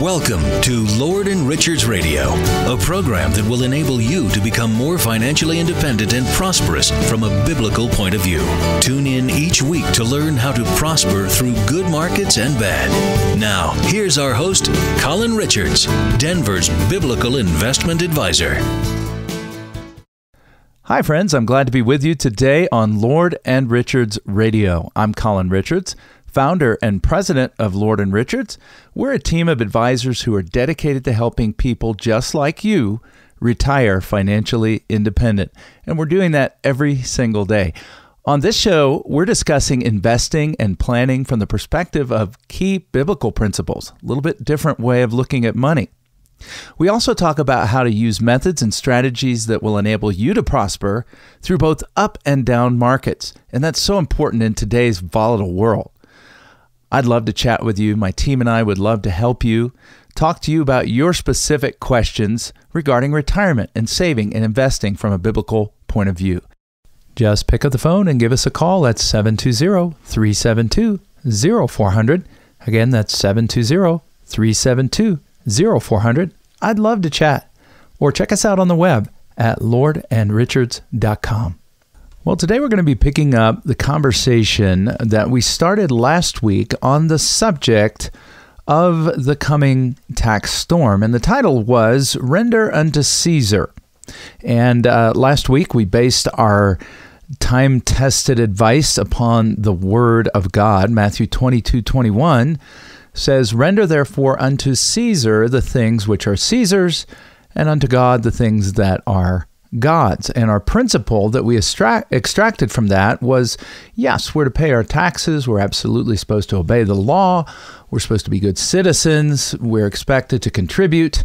Welcome to Lord and Richards Radio, a program that will enable you to become more financially independent and prosperous from a biblical point of view. Tune in each week to learn how to prosper through good markets and bad. Now, here's our host, Colin Richards, Denver's biblical investment advisor. Hi, friends. I'm glad to be with you today on Lord and Richards Radio. I'm Colin Richards founder and president of Lord and Richards. We're a team of advisors who are dedicated to helping people just like you retire financially independent. And we're doing that every single day. On this show, we're discussing investing and planning from the perspective of key biblical principles, a little bit different way of looking at money. We also talk about how to use methods and strategies that will enable you to prosper through both up and down markets. And that's so important in today's volatile world. I'd love to chat with you. My team and I would love to help you, talk to you about your specific questions regarding retirement and saving and investing from a biblical point of view. Just pick up the phone and give us a call at 720 372 0400. Again, that's 720 372 0400. I'd love to chat. Or check us out on the web at lordandrichards.com. Well, today we're going to be picking up the conversation that we started last week on the subject of the coming tax storm. And the title was Render Unto Caesar. And uh, last week we based our time tested advice upon the Word of God. Matthew 22 21 says, Render therefore unto Caesar the things which are Caesar's, and unto God the things that are gods. And our principle that we extract, extracted from that was yes, we're to pay our taxes. We're absolutely supposed to obey the law. We're supposed to be good citizens. We're expected to contribute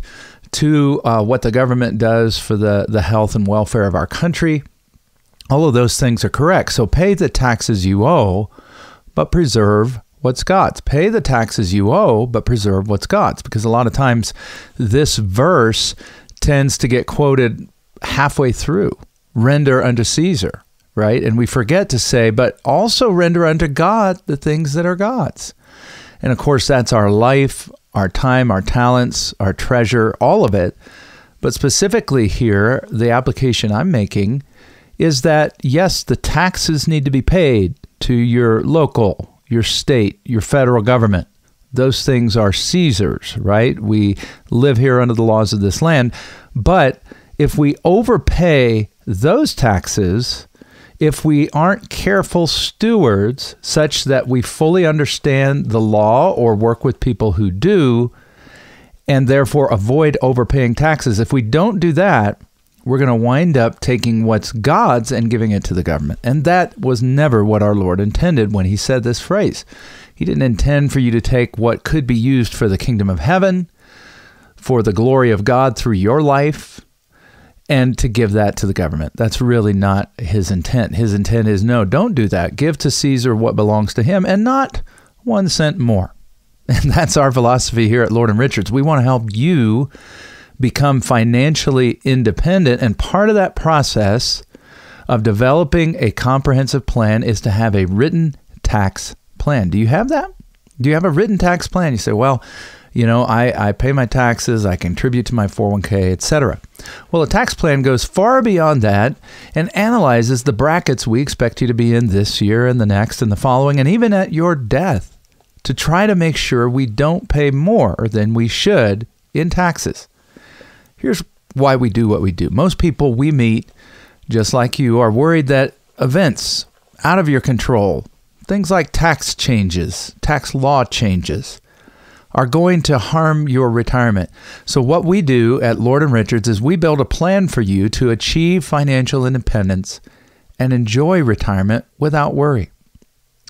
to uh, what the government does for the, the health and welfare of our country. All of those things are correct. So pay the taxes you owe, but preserve what's God's. Pay the taxes you owe, but preserve what's God's. Because a lot of times this verse tends to get quoted halfway through render unto Caesar, right? And we forget to say, but also render unto God the things that are God's. And of course, that's our life, our time, our talents, our treasure, all of it. But specifically here, the application I'm making is that yes, the taxes need to be paid to your local, your state, your federal government. Those things are Caesar's, right? We live here under the laws of this land. But if we overpay those taxes, if we aren't careful stewards such that we fully understand the law or work with people who do, and therefore avoid overpaying taxes, if we don't do that, we're going to wind up taking what's God's and giving it to the government. And that was never what our Lord intended when he said this phrase. He didn't intend for you to take what could be used for the kingdom of heaven, for the glory of God through your life, and to give that to the government. That's really not his intent. His intent is no, don't do that. Give to Caesar what belongs to him and not one cent more. And that's our philosophy here at Lord and Richards. We want to help you become financially independent. And part of that process of developing a comprehensive plan is to have a written tax plan. Do you have that? Do you have a written tax plan? You say, well, you know, I, I pay my taxes, I contribute to my 401k, etc. Well, a tax plan goes far beyond that and analyzes the brackets we expect you to be in this year and the next and the following, and even at your death to try to make sure we don't pay more than we should in taxes. Here's why we do what we do. Most people we meet, just like you, are worried that events out of your control, things like tax changes, tax law changes, are going to harm your retirement. So what we do at Lord and Richards is we build a plan for you to achieve financial independence and enjoy retirement without worry.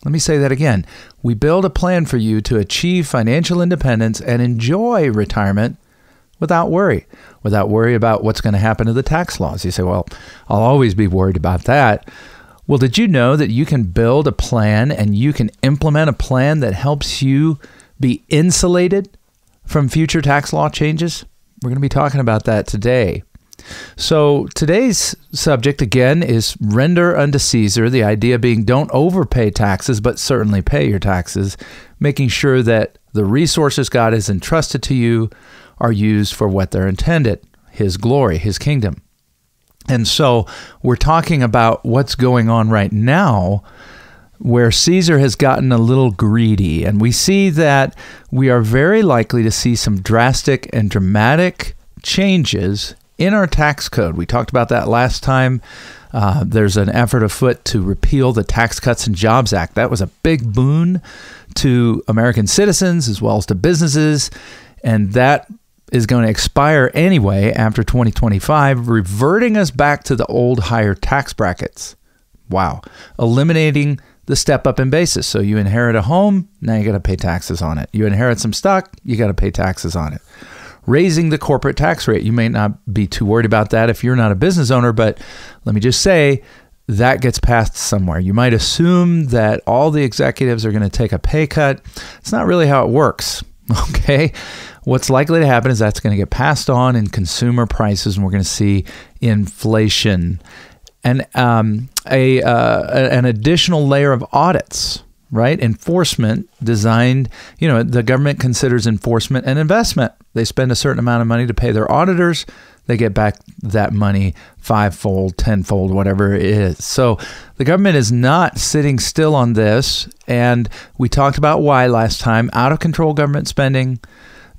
Let me say that again. We build a plan for you to achieve financial independence and enjoy retirement without worry, without worry about what's going to happen to the tax laws. You say, well, I'll always be worried about that. Well, did you know that you can build a plan and you can implement a plan that helps you be insulated from future tax law changes? We're going to be talking about that today. So today's subject again is render unto Caesar, the idea being don't overpay taxes, but certainly pay your taxes, making sure that the resources God has entrusted to you are used for what they're intended His glory, His kingdom. And so we're talking about what's going on right now where Caesar has gotten a little greedy. And we see that we are very likely to see some drastic and dramatic changes in our tax code. We talked about that last time. Uh, there's an effort afoot to repeal the Tax Cuts and Jobs Act. That was a big boon to American citizens as well as to businesses. And that is going to expire anyway after 2025, reverting us back to the old higher tax brackets. Wow. Eliminating the step up in basis. So you inherit a home, now you got to pay taxes on it. You inherit some stock, you got to pay taxes on it. Raising the corporate tax rate. You may not be too worried about that if you're not a business owner, but let me just say that gets passed somewhere. You might assume that all the executives are going to take a pay cut. It's not really how it works. Okay. What's likely to happen is that's going to get passed on in consumer prices, and we're going to see inflation and um, a uh, an additional layer of audits right? Enforcement designed you know the government considers enforcement an investment. They spend a certain amount of money to pay their auditors. They get back that money fivefold tenfold whatever it is. So the government is not sitting still on this. And we talked about why last time. Out of control government spending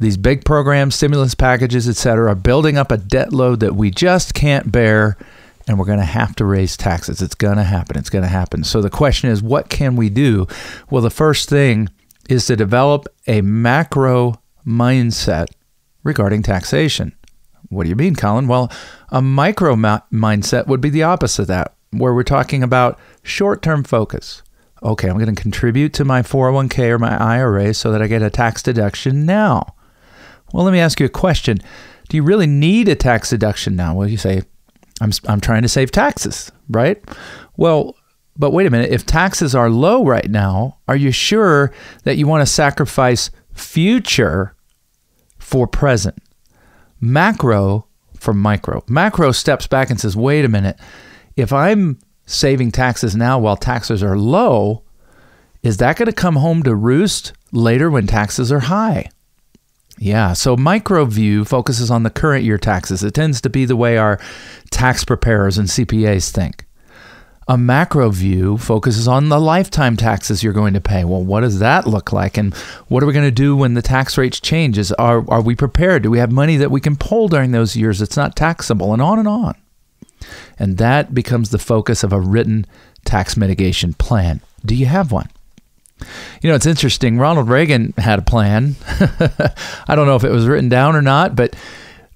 these big programs stimulus packages etc are building up a debt load that we just can't bear and we're going to have to raise taxes. It's going to happen. It's going to happen. So the question is, what can we do? Well, the first thing is to develop a macro mindset regarding taxation. What do you mean, Colin? Well, a micro ma- mindset would be the opposite of that, where we're talking about short term focus. Okay, I'm going to contribute to my 401k or my IRA so that I get a tax deduction now. Well, let me ask you a question. Do you really need a tax deduction now? Well, you say, I'm, I'm trying to save taxes, right? Well, but wait a minute. If taxes are low right now, are you sure that you want to sacrifice future for present? Macro for micro. Macro steps back and says, wait a minute. If I'm saving taxes now while taxes are low, is that going to come home to roost later when taxes are high? Yeah, so micro view focuses on the current year taxes. It tends to be the way our tax preparers and CPAs think. A macro view focuses on the lifetime taxes you're going to pay. Well, what does that look like? And what are we going to do when the tax rates changes? Are, are we prepared? Do we have money that we can pull during those years that's not taxable? And on and on. And that becomes the focus of a written tax mitigation plan. Do you have one? You know, it's interesting. Ronald Reagan had a plan. I don't know if it was written down or not, but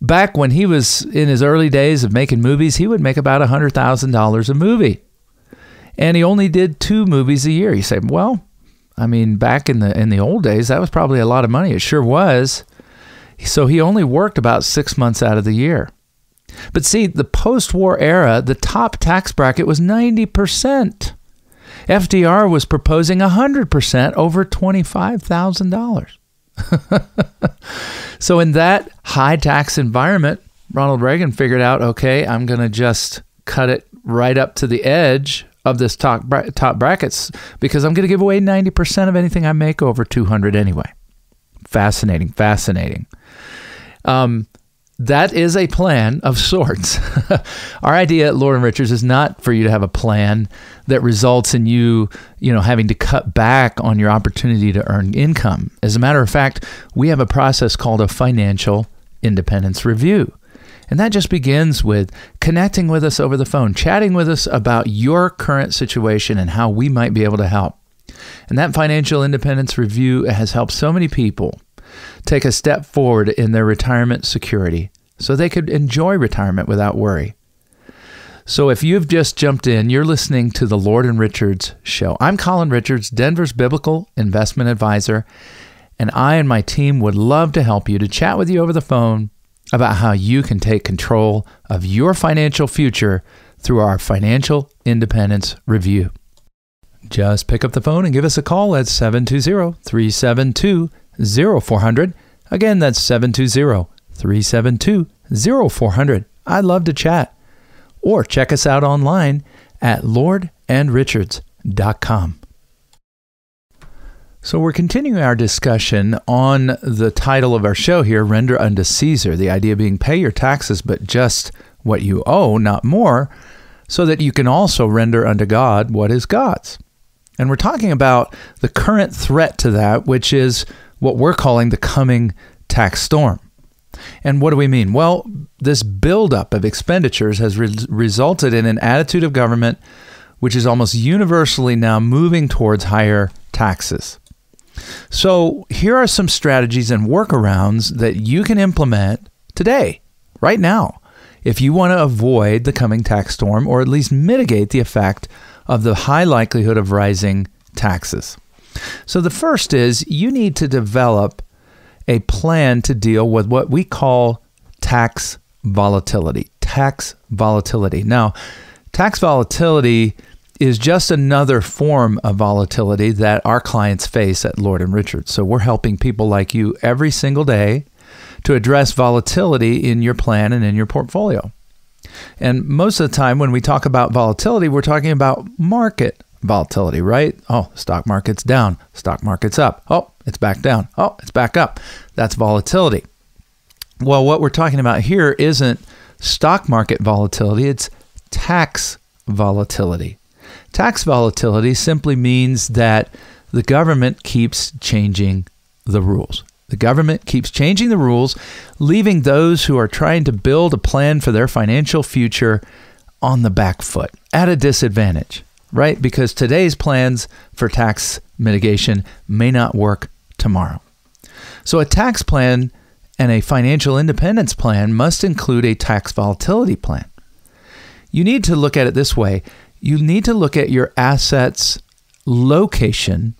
back when he was in his early days of making movies, he would make about $100,000 a movie. And he only did two movies a year. You say, well, I mean, back in the in the old days, that was probably a lot of money. It sure was. So he only worked about six months out of the year. But see, the post war era, the top tax bracket was 90%. FDR was proposing 100% over $25,000. so, in that high tax environment, Ronald Reagan figured out okay, I'm going to just cut it right up to the edge of this top, top brackets because I'm going to give away 90% of anything I make over 200 anyway. Fascinating, fascinating. Um, that is a plan of sorts. Our idea at Lord and Richards is not for you to have a plan that results in you, you know, having to cut back on your opportunity to earn income. As a matter of fact, we have a process called a financial independence review. And that just begins with connecting with us over the phone, chatting with us about your current situation and how we might be able to help. And that financial independence review has helped so many people take a step forward in their retirement security so they could enjoy retirement without worry. So if you've just jumped in, you're listening to the Lord and Richards show. I'm Colin Richards, Denver's biblical investment advisor, and I and my team would love to help you to chat with you over the phone about how you can take control of your financial future through our financial independence review. Just pick up the phone and give us a call at 720 372 0400. Again, that's 720 372 0400. I'd love to chat. Or check us out online at lordandrichards.com. So, we're continuing our discussion on the title of our show here Render Unto Caesar. The idea being pay your taxes, but just what you owe, not more, so that you can also render unto God what is God's. And we're talking about the current threat to that, which is what we're calling the coming tax storm. And what do we mean? Well, this buildup of expenditures has re- resulted in an attitude of government which is almost universally now moving towards higher taxes. So, here are some strategies and workarounds that you can implement today, right now, if you want to avoid the coming tax storm or at least mitigate the effect of the high likelihood of rising taxes. So, the first is you need to develop a plan to deal with what we call tax volatility. Tax volatility. Now, tax volatility is just another form of volatility that our clients face at Lord and Richards. So we're helping people like you every single day to address volatility in your plan and in your portfolio. And most of the time when we talk about volatility, we're talking about market volatility, right? Oh, stock market's down, stock market's up. Oh, it's back down. Oh, it's back up. That's volatility. Well, what we're talking about here isn't stock market volatility, it's tax volatility. Tax volatility simply means that the government keeps changing the rules. The government keeps changing the rules, leaving those who are trying to build a plan for their financial future on the back foot, at a disadvantage, right? Because today's plans for tax mitigation may not work tomorrow. So, a tax plan and a financial independence plan must include a tax volatility plan. You need to look at it this way you need to look at your assets location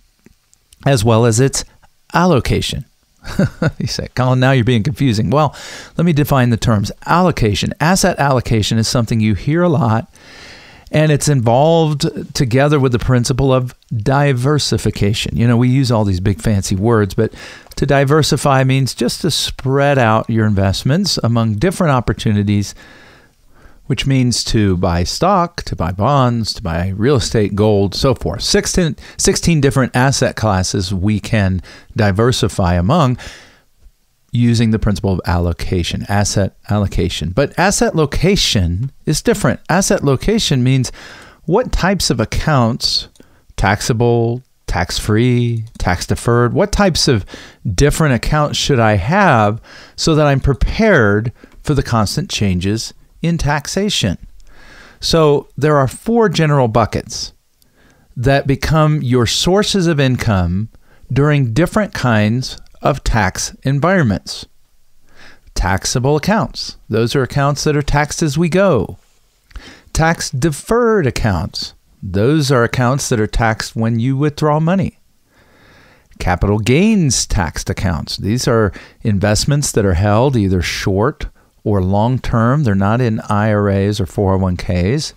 as well as its allocation. you say, Colin, now you're being confusing. Well, let me define the terms. Allocation, asset allocation is something you hear a lot, and it's involved together with the principle of diversification. You know, we use all these big fancy words, but to diversify means just to spread out your investments among different opportunities which means to buy stock, to buy bonds, to buy real estate, gold, so forth. 16, 16 different asset classes we can diversify among using the principle of allocation, asset allocation. But asset location is different. Asset location means what types of accounts, taxable, tax free, tax deferred, what types of different accounts should I have so that I'm prepared for the constant changes in taxation. So there are four general buckets that become your sources of income during different kinds of tax environments. Taxable accounts, those are accounts that are taxed as we go. Tax deferred accounts, those are accounts that are taxed when you withdraw money. Capital gains taxed accounts, these are investments that are held either short or long term. They're not in IRAs or 401ks.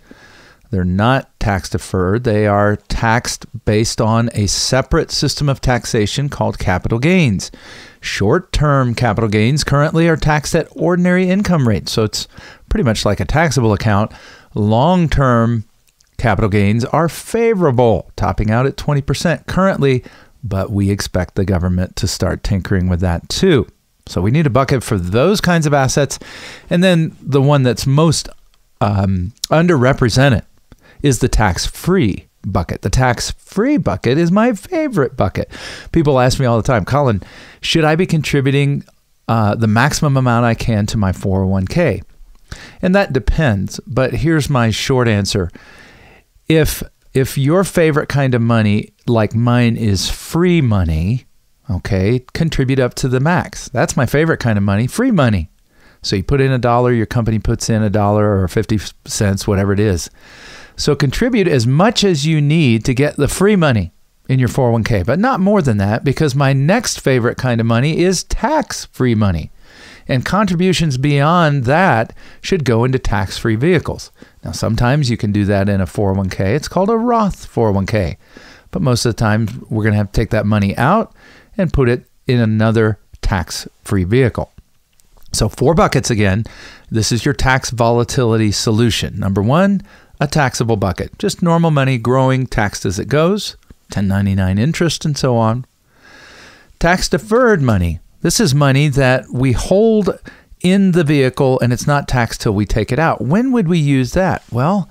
They're not tax deferred. They are taxed based on a separate system of taxation called capital gains. Short term capital gains currently are taxed at ordinary income rates. So it's pretty much like a taxable account. Long term capital gains are favorable, topping out at 20% currently, but we expect the government to start tinkering with that too. So we need a bucket for those kinds of assets. And then the one that's most um, underrepresented is the tax free bucket. The tax free bucket is my favorite bucket. People ask me all the time, Colin, should I be contributing uh, the maximum amount I can to my 401k? And that depends. But here's my short answer. If if your favorite kind of money, like mine, is free money, Okay, contribute up to the max. That's my favorite kind of money, free money. So you put in a dollar, your company puts in a dollar or 50 cents, whatever it is. So contribute as much as you need to get the free money in your 401k, but not more than that because my next favorite kind of money is tax free money. And contributions beyond that should go into tax free vehicles. Now, sometimes you can do that in a 401k. It's called a Roth 401k. But most of the time, we're going to have to take that money out and put it in another tax free vehicle. So, four buckets again. This is your tax volatility solution. Number one, a taxable bucket, just normal money growing taxed as it goes, 1099 interest, and so on. Tax deferred money. This is money that we hold in the vehicle and it's not taxed till we take it out. When would we use that? Well,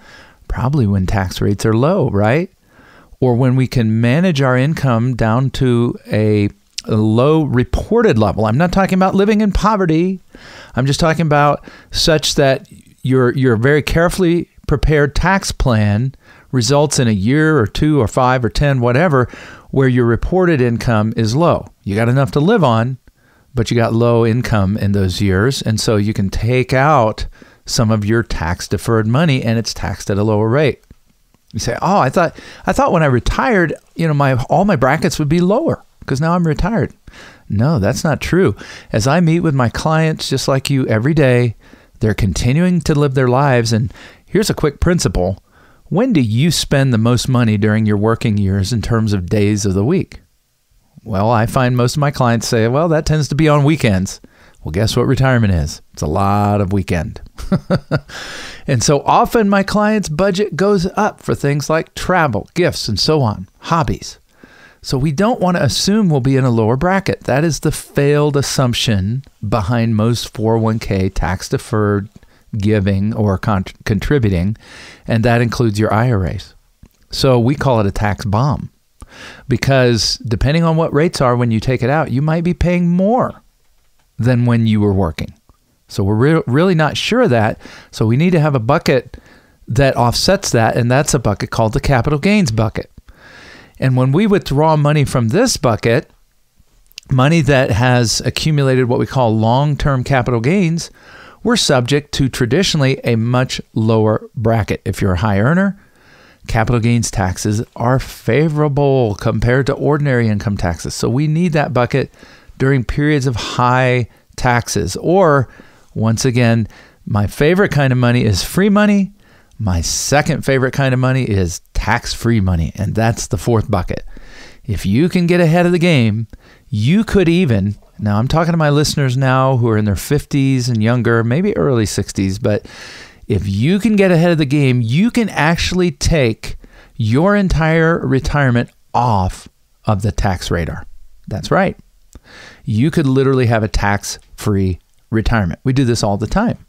probably when tax rates are low, right? Or when we can manage our income down to a, low reported level. I'm not talking about living in poverty. I'm just talking about such that you're you're very carefully prepared tax plan results in a year or two or five or 10, whatever, where your reported income is low. You got enough to live on, but you got low income in those years. And so you can take out some of your tax deferred money and it's taxed at a lower rate. You say, "Oh, I thought I thought when I retired, you know, my all my brackets would be lower because now I'm retired." No, that's not true. As I meet with my clients just like you every day, they're continuing to live their lives and here's a quick principle. When do you spend the most money during your working years in terms of days of the week? Well, I find most of my clients say, well, that tends to be on weekends. Well, guess what retirement is? It's a lot of weekend. and so often my clients' budget goes up for things like travel, gifts, and so on, hobbies. So we don't want to assume we'll be in a lower bracket. That is the failed assumption behind most 401k tax deferred giving or con- contributing, and that includes your IRAs. So we call it a tax bomb because depending on what rates are when you take it out, you might be paying more than when you were working. So we're re- really not sure of that. So we need to have a bucket that offsets that, and that's a bucket called the capital gains bucket. And when we withdraw money from this bucket, money that has accumulated what we call long term capital gains, we're subject to traditionally a much lower bracket. If you're a high earner, capital gains taxes are favorable compared to ordinary income taxes. So we need that bucket during periods of high taxes. Or, once again, my favorite kind of money is free money. My second favorite kind of money is tax free money. And that's the fourth bucket. If you can get ahead of the game, you could even now, I'm talking to my listeners now who are in their 50s and younger, maybe early 60s, but if you can get ahead of the game, you can actually take your entire retirement off of the tax radar. That's right. You could literally have a tax free retirement. We do this all the time.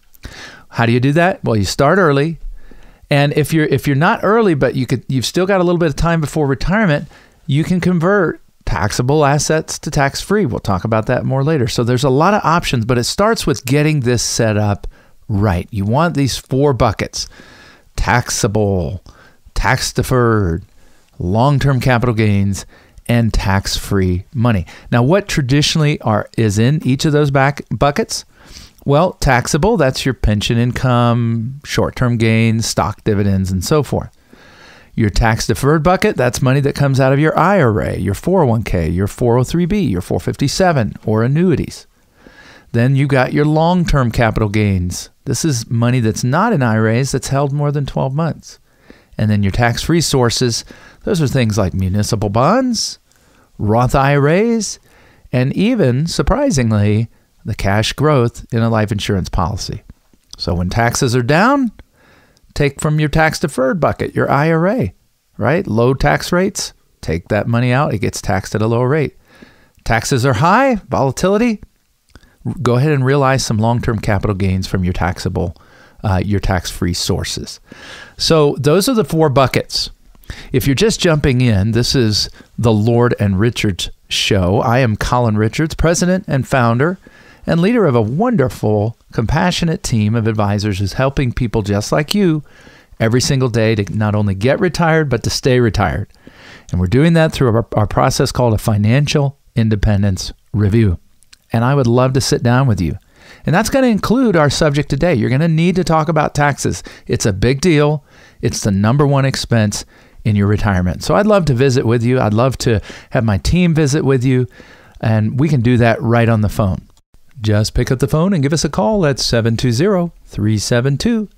How do you do that? Well, you start early. And if you're if you're not early but you could you've still got a little bit of time before retirement, you can convert taxable assets to tax free. We'll talk about that more later. So there's a lot of options, but it starts with getting this set up right. You want these four buckets taxable, tax deferred, long term capital gains, and tax free money. Now, what traditionally are is in each of those back buckets? Well, taxable, that's your pension income, short term gains, stock dividends, and so forth. Your tax deferred bucket, that's money that comes out of your IRA, your 401k, your 403b, your 457, or annuities. Then you got your long term capital gains. This is money that's not in IRAs that's held more than 12 months. And then your tax free sources, those are things like municipal bonds, Roth IRAs, and even, surprisingly, the cash growth in a life insurance policy. So when taxes are down, take from your tax deferred bucket, your IRA, right? Low tax rates, take that money out, it gets taxed at a lower rate. Taxes are high, volatility, go ahead and realize some long-term capital gains from your taxable uh, your tax-free sources. So those are the four buckets. If you're just jumping in, this is the Lord and Richards show. I am Colin Richards, president and founder and leader of a wonderful, compassionate team of advisors who's helping people just like you every single day to not only get retired, but to stay retired. And we're doing that through our, our process called a financial independence review. And I would love to sit down with you. And that's going to include our subject today. You're going to need to talk about taxes. It's a big deal, it's the number one expense in your retirement. So I'd love to visit with you. I'd love to have my team visit with you. And we can do that right on the phone. Just pick up the phone and give us a call at 720 372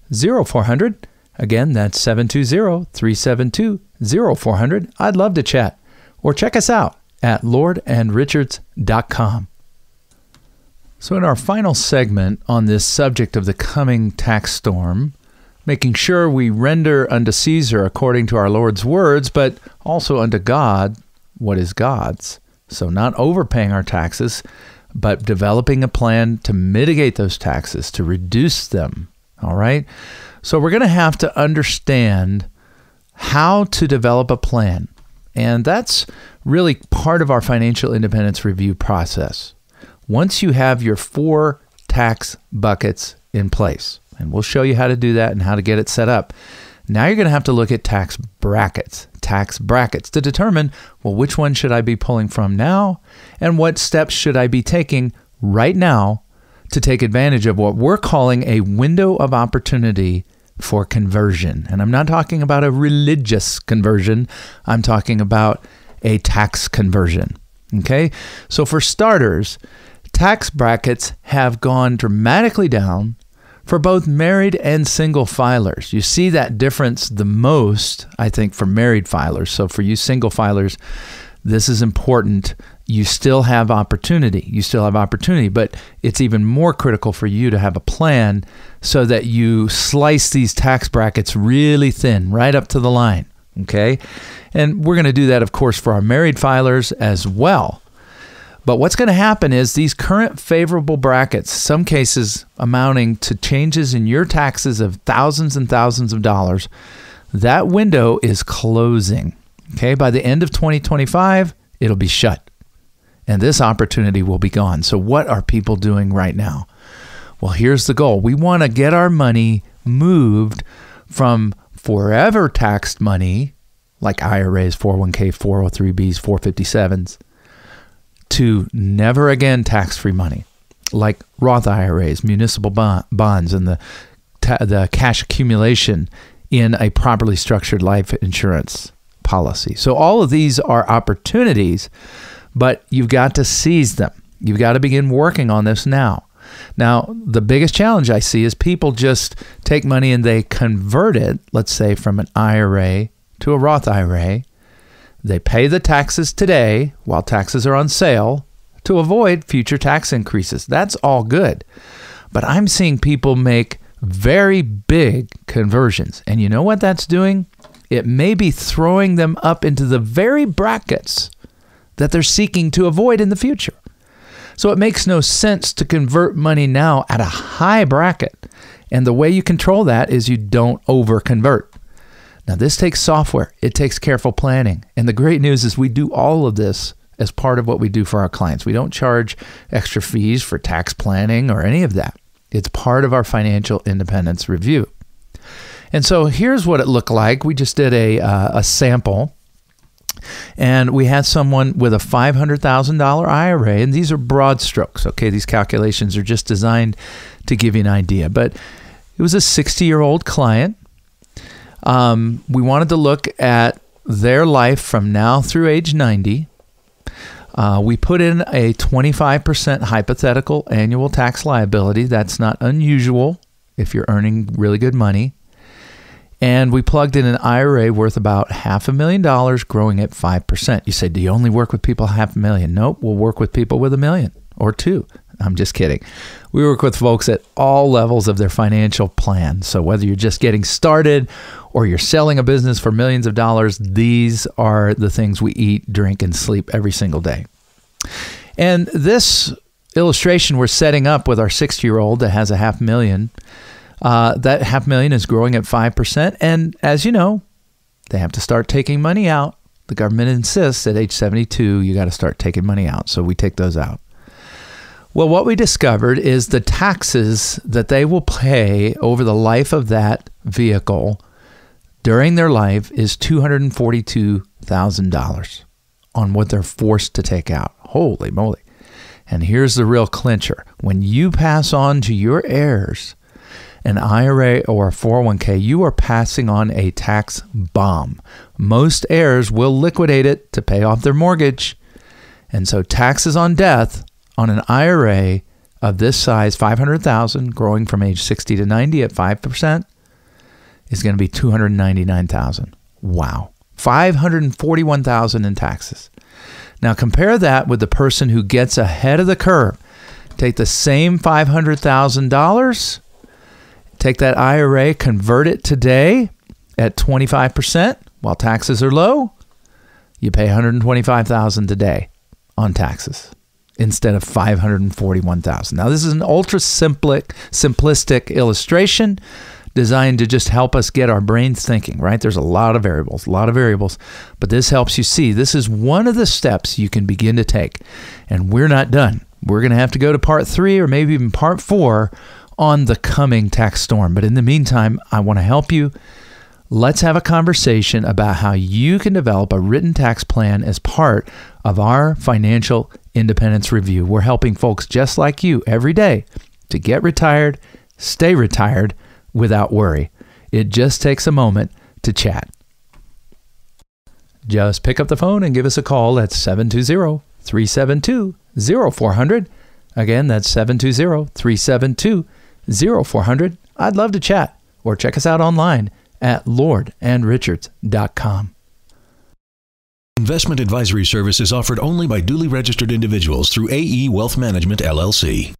0400. Again, that's 720 372 0400. I'd love to chat. Or check us out at lordandrichards.com. So, in our final segment on this subject of the coming tax storm, making sure we render unto Caesar according to our Lord's words, but also unto God what is God's. So, not overpaying our taxes, but developing a plan to mitigate those taxes, to reduce them. All right. So, we're going to have to understand how to develop a plan. And that's really part of our financial independence review process once you have your four tax buckets in place, and we'll show you how to do that and how to get it set up. Now you're going to have to look at tax brackets, tax brackets to determine, well, which one should I be pulling from now and what steps should I be taking right now to take advantage of what we're calling a window of opportunity for conversion. And I'm not talking about a religious conversion, I'm talking about a tax conversion. Okay? So for starters, tax brackets have gone dramatically down for both married and single filers. You see that difference the most, I think, for married filers. So for you single filers, this is important. You still have opportunity. You still have opportunity, but it's even more critical for you to have a plan so that you slice these tax brackets really thin, right up to the line. Okay? And we're going to do that, of course, for our married filers as well. But what's going to happen is these current favorable brackets, some cases amounting to changes in your taxes of thousands and thousands of dollars, that window is closing. Okay, by the end of 2025, it'll be shut. And this opportunity will be gone. So, what are people doing right now? Well, here's the goal we want to get our money moved from forever taxed money, like IRAs, 401k, 403bs, 457s to never again tax free money, like Roth IRAs, municipal bond, bonds, and the, the cash accumulation in a properly structured life insurance policy. So, all of these are opportunities, but you've got to seize them. You've got to begin working on this now. Now, the biggest challenge I see is people just take money and they convert it, let's say from an IRA to a Roth IRA, they pay the taxes today while taxes are on sale to avoid future tax increases. That's all good. But I'm seeing people make very big conversions. And you know what that's doing? It may be throwing them up into the very brackets that they're seeking to avoid in the future. So it makes no sense to convert money now at a high bracket. And the way you control that is you don't over convert. Now, this takes software, it takes careful planning. And the great news is we do all of this as part of what we do for our clients. We don't charge extra fees for tax planning or any of that. It's part of our financial independence review. And so here's what it looked like. We just did a, uh, a sample. And we had someone with a $500,000 IRA, and these are broad strokes. Okay, these calculations are just designed to give you an idea. But it was a 60 year old client um, we wanted to look at their life from now through age 90. Uh, we put in a 25% hypothetical annual tax liability. That's not unusual if you're earning really good money. And we plugged in an IRA worth about half a million dollars, growing at 5%. You say, Do you only work with people half a million? Nope, we'll work with people with a million or two. I'm just kidding. We work with folks at all levels of their financial plan. So whether you're just getting started or you're selling a business for millions of dollars, these are the things we eat, drink, and sleep every single day. And this illustration we're setting up with our 60 year old that has a half million, uh, that half million is growing at 5%. And as you know, they have to start taking money out. The government insists at age 72, you got to start taking money out. So we take those out. Well, what we discovered is the taxes that they will pay over the life of that vehicle during their life is $242,000 on what they're forced to take out. Holy moly. And here's the real clincher when you pass on to your heirs an IRA or a 401k, you are passing on a tax bomb. Most heirs will liquidate it to pay off their mortgage. And so taxes on death on an IRA of this size, 500,000 growing from age 60 to 90 at 5% is going to be 299,000. Wow. 541,000 in taxes. Now compare that with the person who gets ahead of the curve, Take the same $500,000, take that IRA, convert it today at 25% while taxes are low. You pay 125,000 today on taxes instead of 541,000. Now this is an ultra simplistic simplistic illustration designed to just help us get our brains thinking, right? There's a lot of variables, a lot of variables, but this helps you see this is one of the steps you can begin to take. And we're not done. We're going to have to go to part 3 or maybe even part 4 on the coming tax storm. But in the meantime, I want to help you let's have a conversation about how you can develop a written tax plan as part of our financial independence review. We're helping folks just like you every day to get retired, stay retired without worry. It just takes a moment to chat. Just pick up the phone and give us a call at 720 372 0400. Again, that's 720 372 0400. I'd love to chat or check us out online at lordandrichards.com. Investment advisory services offered only by duly registered individuals through AE Wealth Management LLC.